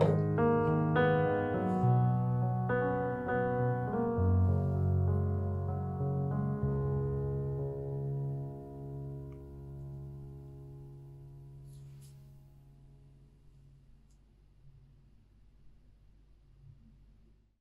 Bible.